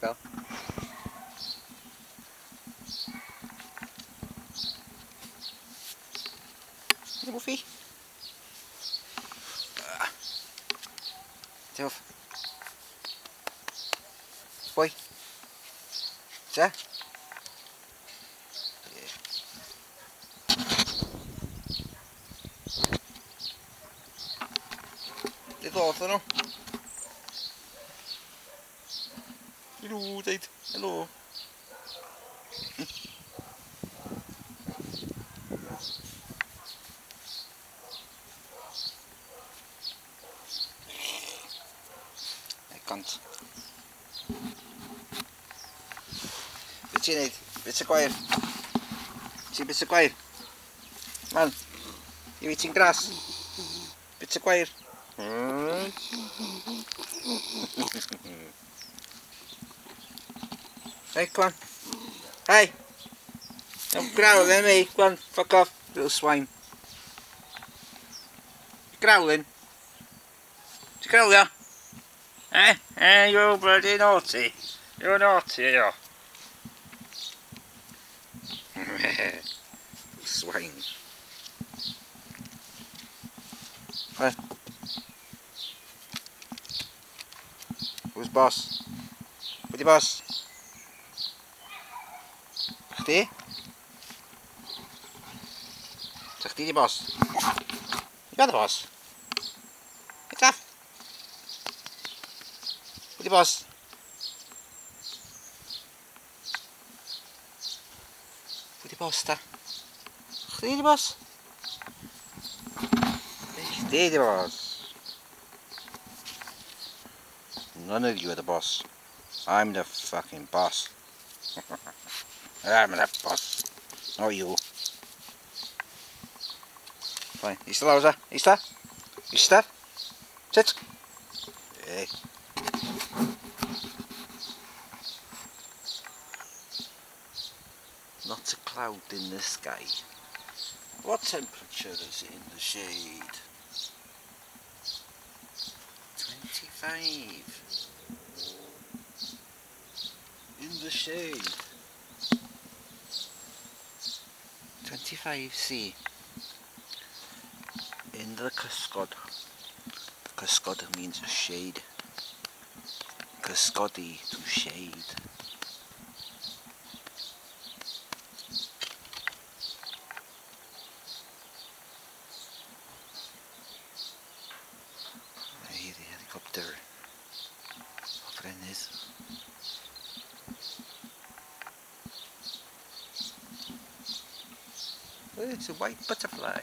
ik wel. Boefie. Ah. Zelf. Hoi. Zo. Dit loopt er nog. Hallo, Date. Hallo. Hij kant. Beetje niet. Beetje kwijt. Zie beetje kwijt. Man. Je weet zijn gras. Beetje kwijt. Hmm. Hey, come on. Hey. Don't growl at me. Come on, fuck off, little swine. You growling? You growl, yeah? Eh? Eh, you're bloody naughty. You're naughty, yeah. swine. Hey. Who's boss? Who's the boss? Zegt hij? Zegt hij die bos? Bent de bos. Get af. Die bos. Die bos daar. Zegt die bos? Zegt die bos? None of you are the boss. I'm the fucking boss. I'm the boss. Not you. Fine. You still Rosa? You still? You still? Sit. Hey. Not a cloud in the sky. What temperature is it in the shade? 25. In the shade. 25C. In the cysgod. Cysgod means shade. Cysgodi to shade. Hey, the helicopter. Hovering is. It's a white butterfly.